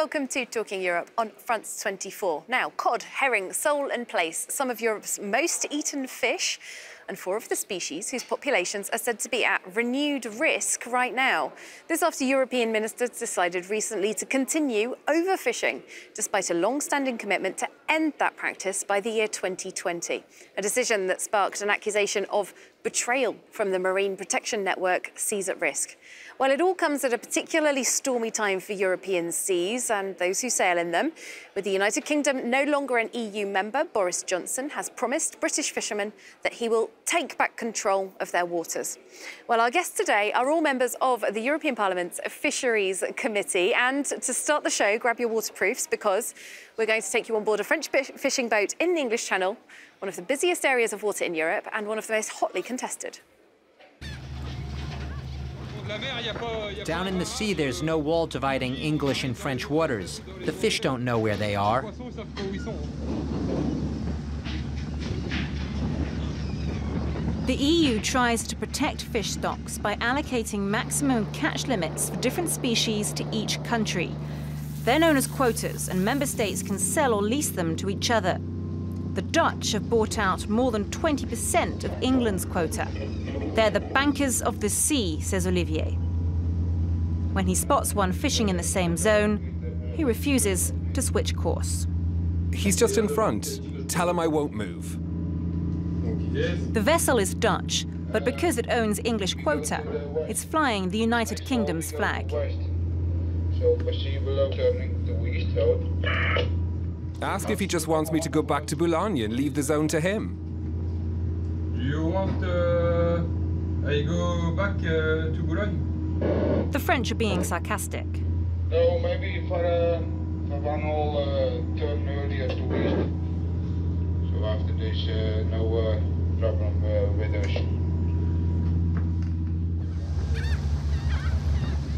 welcome to Talking Europe on France 24. Now, cod, herring, sole and plaice, some of Europe's most eaten fish, and four of the species whose populations are said to be at renewed risk right now. This after European ministers decided recently to continue overfishing, despite a long-standing commitment to end that practice by the year 2020. A decision that sparked an accusation of betrayal from the Marine Protection Network Seas at Risk. Well, it all comes at a particularly stormy time for European seas and those who sail in them. With the United Kingdom no longer an EU member, Boris Johnson has promised British fishermen that he will take back control of their waters. Well, our guests today are all members of the European Parliament's Fisheries Committee. And to start the show, grab your waterproofs because we're going to take you on board a French fishing boat in the English Channel, one of the busiest areas of water in Europe and one of the most hotly contested. Down in the sea, there's no wall dividing English and French waters. The fish don't know where they are. The EU tries to protect fish stocks by allocating maximum catch limits for different species to each country. They're known as quotas, and member states can sell or lease them to each other. The Dutch have bought out more than 20% of England's quota. They're the bankers of the sea, says Olivier. When he spots one fishing in the same zone, he refuses to switch course. He's just in front. Tell him I won't move. The vessel is Dutch, but because it owns English quota, it's flying the United Kingdom's flag. Ask if he just wants me to go back to Boulogne and leave the zone to him. You want uh, I go back uh, to Boulogne? The French are being sarcastic. No, maybe for, uh, for one whole uh, turn earlier to east. So after this, uh, no uh, problem uh, with us.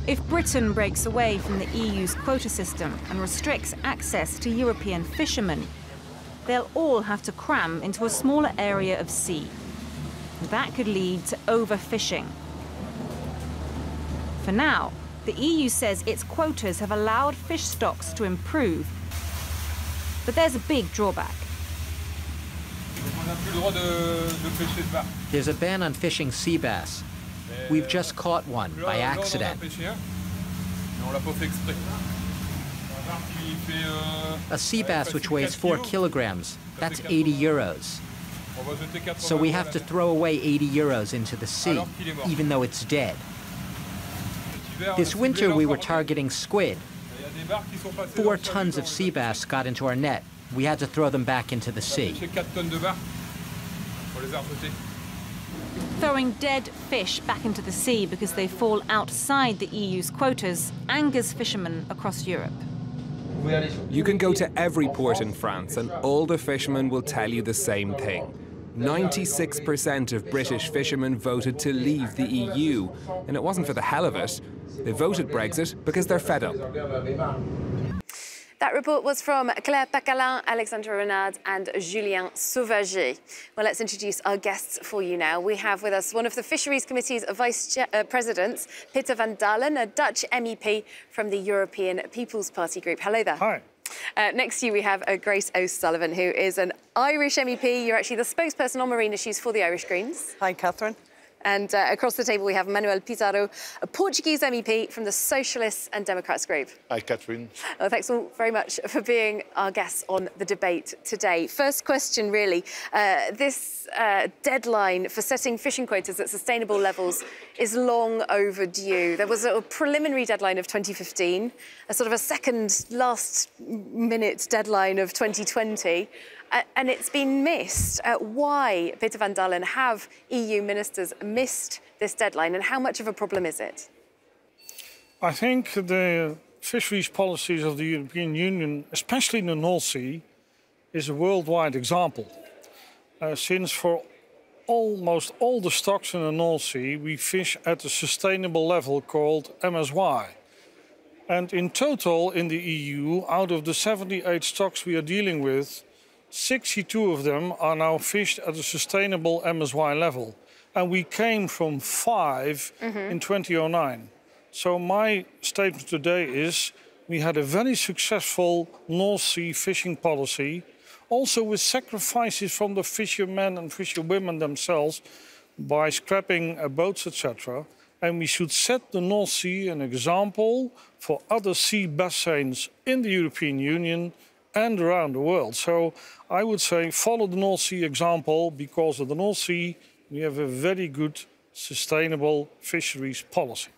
If Britain breaks away from the EU's quota system and restricts access to European fishermen, they'll all have to cram into a smaller area of sea. That could lead to overfishing. For now, the EU says its quotas have allowed fish stocks to improve. But there's a big drawback. There's a ban on fishing sea bass. We've just caught one by accident. A sea bass which weighs four kilograms, that's 80 euros. So we have to throw away 80 euros into the sea, even though it's dead. This winter we were targeting squid. Four tons of sea bass got into our net. We had to throw them back into the sea. Throwing dead fish back into the sea because they fall outside the EU's quotas angers fishermen across Europe. You can go to every port in France and all the fishermen will tell you the same thing. 96% of British fishermen voted to leave the EU, and it wasn't for the hell of it. They voted Brexit because they're fed up. That report was from Claire Paccalin, Alexandre Renard and Julien Sauvaget. Well, let's introduce our guests for you now. We have with us one of the Fisheries Committee's Vice uh, Presidents, Peter van Dalen, a Dutch MEP from the European People's Party Group. Hello there. Hi. Uh, next to you, we have uh, Grace O'Sullivan, who is an Irish MEP. You're actually the spokesperson on marine issues for the Irish Greens. Hi, Catherine. And uh, across the table, we have Manuel Pizarro, a Portuguese MEP from the Socialists and Democrats group. Hi, Catherine. Well, thanks all very much for being our guests on the debate today. First question, really. Uh, this uh, deadline for setting fishing quotas at sustainable levels is long overdue. There was a preliminary deadline of 2015, a sort of a second last minute deadline of 2020 and it's been missed. Uh, why, Peter van Dalen, have EU ministers missed this deadline and how much of a problem is it? I think the fisheries policies of the European Union, especially in the North Sea, is a worldwide example. Uh, since for almost all the stocks in the North Sea, we fish at a sustainable level called MSY. And in total in the EU, out of the 78 stocks we are dealing with, 62 of them are now fished at a sustainable MSY level. And we came from 5 mm -hmm. in 2009. So my statement today is we had a very successful North Sea fishing policy, also with sacrifices from the fishermen and fisherwomen themselves by scrapping uh, boats, etc. And we should set the North Sea an example for other sea basins in the European Union and around the world. So I would say follow the North Sea example because of the North Sea we have a very good sustainable fisheries policy.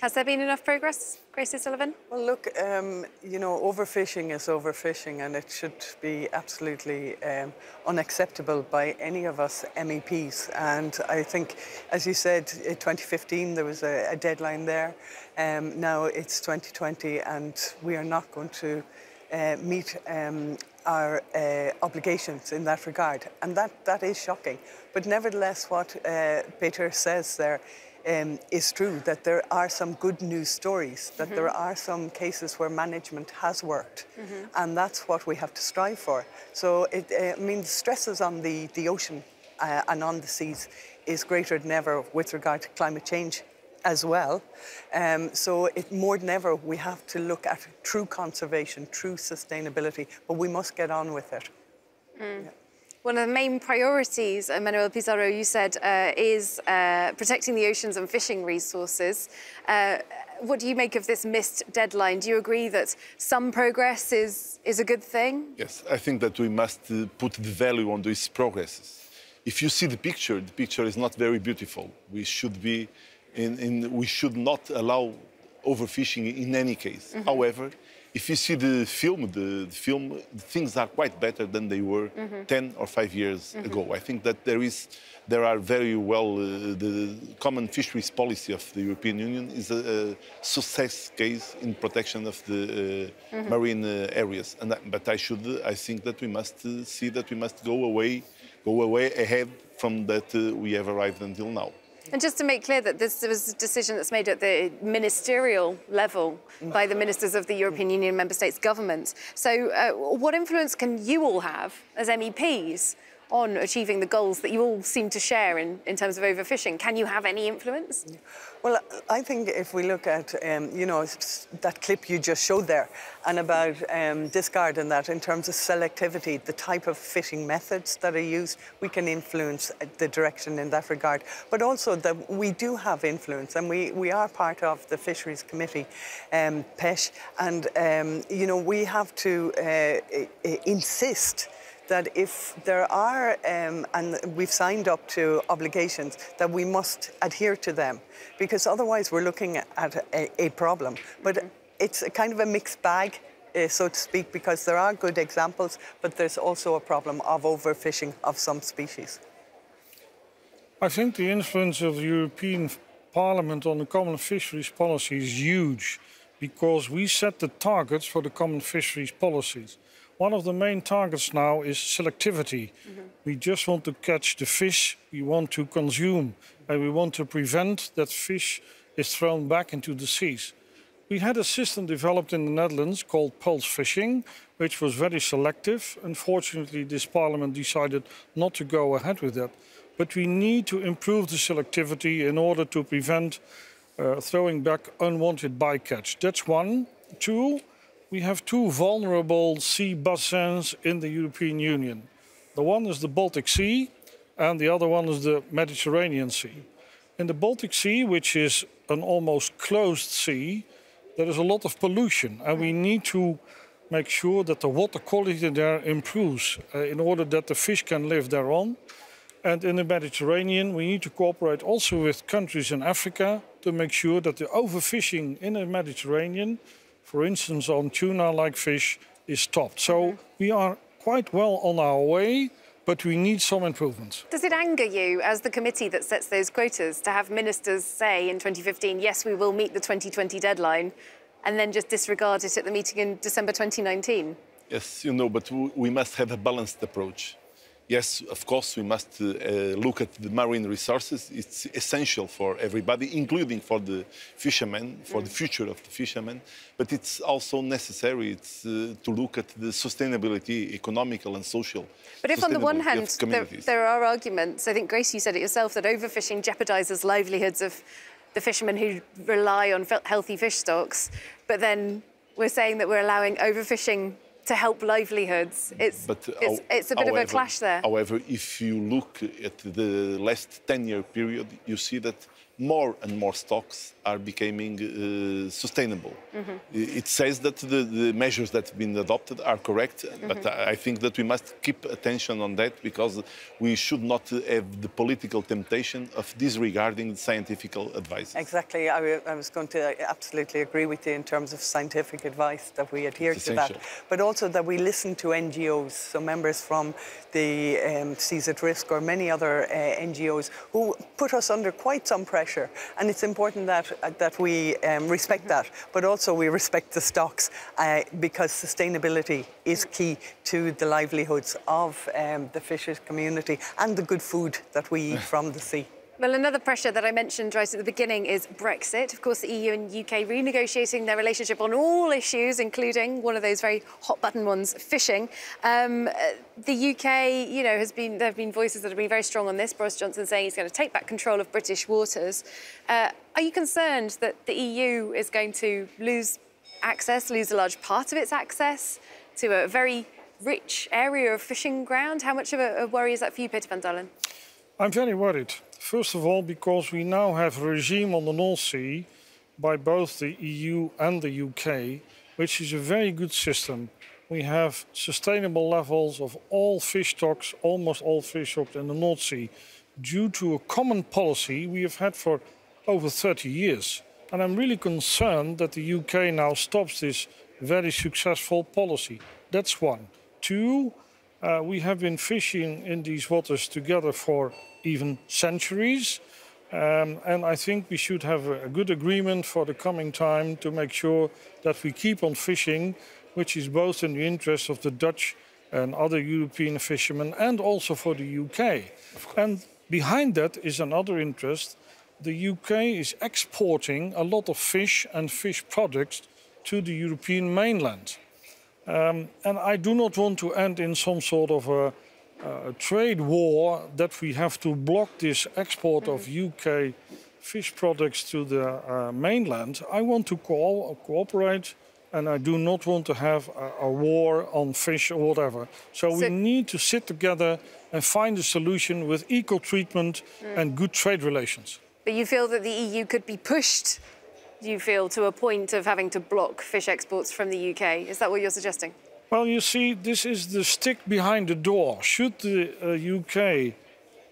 Has there been enough progress, Grace O'Sullivan? Well, look, um, you know, overfishing is overfishing and it should be absolutely um, unacceptable by any of us MEPs. And I think, as you said, in 2015 there was a, a deadline there. Um, now it's 2020 and we are not going to uh, meet um, our uh, obligations in that regard. And that, that is shocking. But nevertheless, what uh, Peter says there um, is true, that there are some good news stories, that mm -hmm. there are some cases where management has worked. Mm -hmm. And that's what we have to strive for. So it uh, I mean, stresses on the, the ocean uh, and on the seas is greater than ever with regard to climate change as well. Um, so it, more than ever, we have to look at true conservation, true sustainability, but we must get on with it. Mm. Yeah. One of the main priorities, Manuel Pizarro, you said, uh, is uh, protecting the oceans and fishing resources. Uh, what do you make of this missed deadline? Do you agree that some progress is, is a good thing? Yes, I think that we must uh, put the value on these progresses. If you see the picture, the picture is not very beautiful. We should be in, in, we should not allow overfishing in any case. Mm -hmm. However, if you see the film, the, the film, things are quite better than they were mm -hmm. 10 or 5 years mm -hmm. ago. I think that there is, there are very well, uh, the common fisheries policy of the European Union is a, a success case in protection of the uh, mm-hmm. marine uh, areas. And that, but I should, I think that we must uh, see that we must go away, go away ahead from that uh, we have arrived until now. And just to make clear that this was a decision that's made at the ministerial level by the ministers of the European Union member states governments. So uh, what influence can you all have as MEPs on achieving the goals that you all seem to share in, in terms of overfishing. Can you have any influence? Well, I think if we look at, um, you know, that clip you just showed there and about um, discard and that in terms of selectivity, the type of fishing methods that are used, we can influence the direction in that regard. But also that we do have influence and we, we are part of the Fisheries Committee, um, PECH, and, um, you know, we have to uh, insist that if there are, um, and we've signed up to obligations, that we must adhere to them, because otherwise we're looking at a, a problem. But mm -hmm. it's a kind of a mixed bag, uh, so to speak, because there are good examples, but there's also a problem of overfishing of some species. I think the influence of the European Parliament on the common fisheries policy is huge because we set the targets for the common fisheries policies. One of the main targets now is selectivity. Mm -hmm. We just want to catch the fish we want to consume, and we want to prevent that fish is thrown back into the seas. We had a system developed in the Netherlands called pulse fishing, which was very selective. Unfortunately, this parliament decided not to go ahead with that. But we need to improve the selectivity in order to prevent uh, throwing back unwanted bycatch. That's one. Two, we have two vulnerable sea basins in the European Union. The one is the Baltic Sea and the other one is the Mediterranean Sea. In the Baltic Sea, which is an almost closed sea, there is a lot of pollution and we need to make sure that the water quality there improves uh, in order that the fish can live thereon. And in the Mediterranean, we need to cooperate also with countries in Africa to make sure that the overfishing in the Mediterranean for instance, on tuna-like fish is stopped. So mm -hmm. we are quite well on our way, but we need some improvements. Does it anger you, as the committee that sets those quotas, to have ministers say in 2015, yes, we will meet the 2020 deadline, and then just disregard it at the meeting in December 2019? Yes, you know, but we must have a balanced approach yes, of course, we must uh, look at the marine resources. It's essential for everybody, including for the fishermen, for mm. the future of the fishermen. But it's also necessary it's, uh, to look at the sustainability, economical and social. But if on the one hand, there, there are arguments, I think, Grace, you said it yourself, that overfishing jeopardizes livelihoods of the fishermen who rely on healthy fish stocks, but then we're saying that we're allowing overfishing to help livelihoods. It's, but, uh, it's, it's, a bit however, of a clash there. However, if you look at the last 10-year period, you see that more and more stocks are becoming uh, sustainable. Mm -hmm. It says that the, the, measures that have been adopted are correct, mm -hmm. but I think that we must keep attention on that because we should not have the political temptation of disregarding scientific advice. Exactly. I, I, was going to absolutely agree with you in terms of scientific advice that we adhere to that, but also that we listen to NGOs, so members from the um, Seas at Risk or many other uh, NGOs who put us under quite some pressure pressure. And it's important that, uh, that we um, respect that, but also we respect the stocks uh, because sustainability is key to the livelihoods of um, the fishers community and the good food that we eat from the sea. Well, another pressure that I mentioned right at the beginning is Brexit. Of course, the EU and UK renegotiating their relationship on all issues, including one of those very hot button ones, fishing. Um, the UK, you know, has been there have been voices that have been very strong on this. Boris Johnson saying he's going to take back control of British waters. Uh, are you concerned that the EU is going to lose access, lose a large part of its access to a very rich area of fishing ground? How much of a, a worry is that for you, Peter van Dalen? I'm very worried. First of all, because we now have a regime on the North Sea by both the EU and the UK, which is a very good system. We have sustainable levels of all fish stocks, almost all fish stocks in the North Sea, due to a common policy we have had for over 30 years. And I'm really concerned that the UK now stops this very successful policy. That's one. Two, uh, we have been fishing in these waters together for even centuries. Um, and I think we should have a, good agreement for the coming time to make sure that we keep on fishing, which is both in the interest of the Dutch and other European fishermen and also for the UK. And behind that is another interest. The UK is exporting a lot of fish and fish products to the European mainland. Um, and I do not want to end in some sort of a, a trade war that we have to block this export of UK fish products to the uh, mainland. I want to co cooperate and I do not want to have a, a war on fish or whatever. So, so, we need to sit together and find a solution with equal treatment mm. and good trade relations. But you feel that the EU could be pushed do you feel, to a point of having to block fish exports from the UK? Is that what you're suggesting? Well, you see, this is the stick behind the door. Should the uh, UK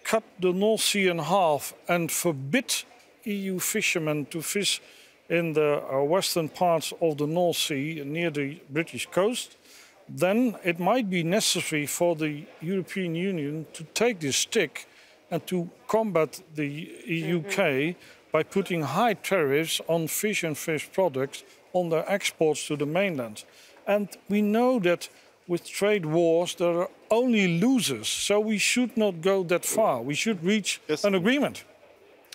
cut the North Sea in half and forbid EU fishermen to fish in the uh, western parts of the North Sea near the British coast, then it might be necessary for the European Union to take this stick and to combat the mm -hmm. UK by putting high tariffs on fish and fish products on their exports to the mainland. And we know that with trade wars, there are only losers. So we should not go that far. We should reach yes. an agreement.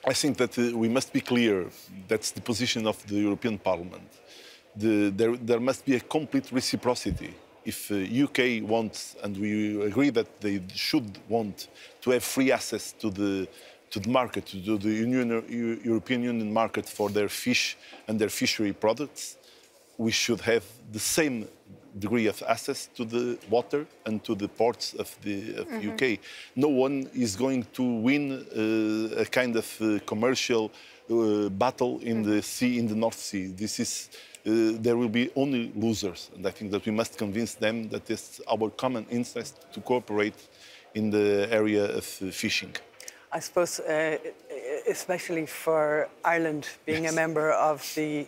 I think that uh, we must be clear. That's the position of the European Parliament. The, there, there, must be a complete reciprocity. If the uh, UK wants, and we agree that they should want, to have free access to the to the market, to the Union, European Union market for their fish and their fishery products, we should have the same degree of access to the water and to the ports of the of mm -hmm. UK. No one is going to win uh, a kind of uh, commercial uh, battle in mm -hmm. the sea, in the North Sea. This is uh, there will be only losers, and I think that we must convince them that it's our common interest to cooperate in the area of uh, fishing. I suppose, uh, especially for Ireland being yes. a member of the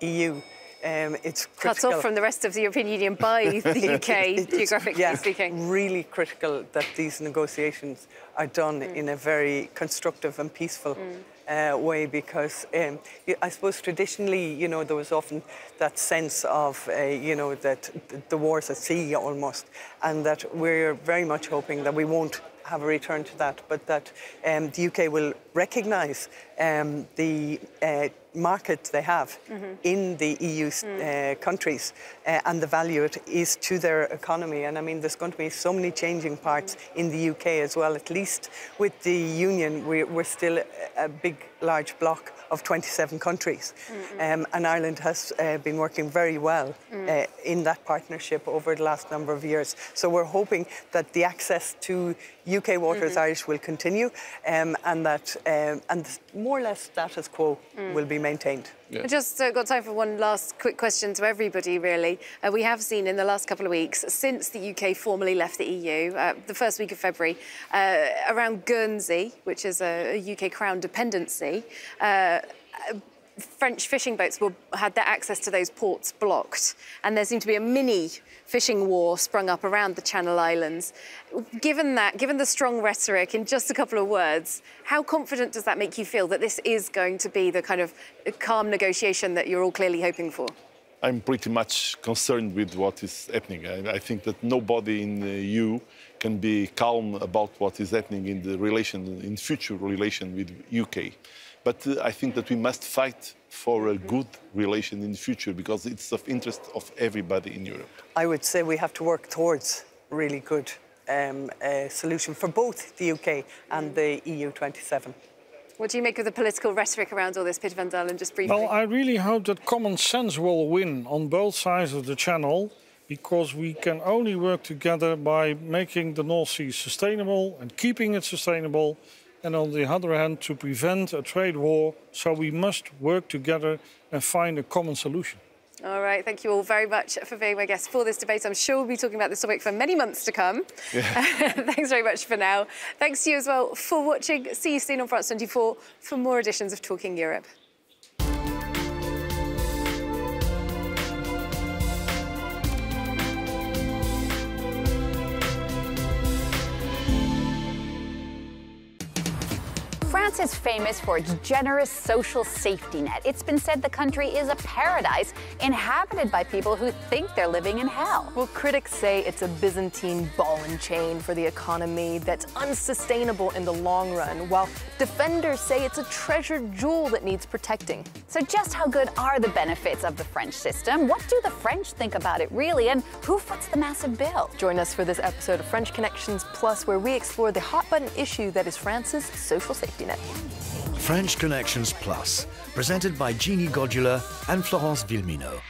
EU, um, it's critical. Cut off from the rest of the European Union by the UK, geographically yeah, speaking. really critical that these negotiations are done mm. in a very constructive and peaceful mm. Uh, way because um, I suppose traditionally, you know, there was often that sense of, uh, you know, that the wars at sea almost, and that we're very much hoping that we won't have a return to that, but that um, the UK will recognise um, the uh, market they have mm-hmm. in the EU mm. uh, countries uh, and the value it is to their economy. And I mean, there's going to be so many changing parts mm. in the UK as well. At least with the Union, we're, we're still a big, large block of 27 countries. Um, and Ireland has uh, been working very well mm. uh, in that partnership over the last number of years. So we're hoping that the access to UK Waters mm-hmm. Irish will continue um, and that um, and more or less status quo mm. will be maintained. Yeah. Just uh, got time for one last quick question to everybody, really. Uh, we have seen in the last couple of weeks, since the UK formally left the EU, uh, the first week of February, uh, around Guernsey, which is a, a UK Crown dependency, uh, French fishing boats were, had their access to those ports blocked, and there seemed to be a mini fishing war sprung up around the Channel Islands. Given that, given the strong rhetoric, in just a couple of words, how confident does that make you feel that this is going to be the kind of calm negotiation that you're all clearly hoping for? I'm pretty much concerned with what is happening. I, I, think that nobody in uh, the EU can be calm about what is happening in the relation, in future relation with UK. But uh, I think that we must fight for a good relation in the future because it's of interest of everybody in Europe. I would say we have to work towards really good um, solution for both the UK and the EU 27. What do you make of the political rhetoric around all this, Peter van Dalen, just briefly? Well, I really hope that common sense will win on both sides of the channel because we can only work together by making the North Sea sustainable and keeping it sustainable and on the other hand to prevent a trade war. So we must work together and find a common solution. All right, thank you all very much for being my guests for this debate. I'm sure we'll be talking about this topic for many months to come. Yeah. Thanks very much for now. Thanks to you as well for watching. See you soon on France 24 for more editions of Talking Europe. France is famous for its generous social safety net. It's been said the country is a paradise inhabited by people who think they're living in hell. Well, critics say it's a Byzantine ball and chain for the economy that's unsustainable in the long run, while defenders say it's a treasured jewel that needs protecting. So, just how good are the benefits of the French system? What do the French think about it really? And who foots the massive bill? Join us for this episode of French Connections Plus, where we explore the hot button issue that is France's social safety net. French Connections Plus, presented by Genie Godula and Florence Villeminot.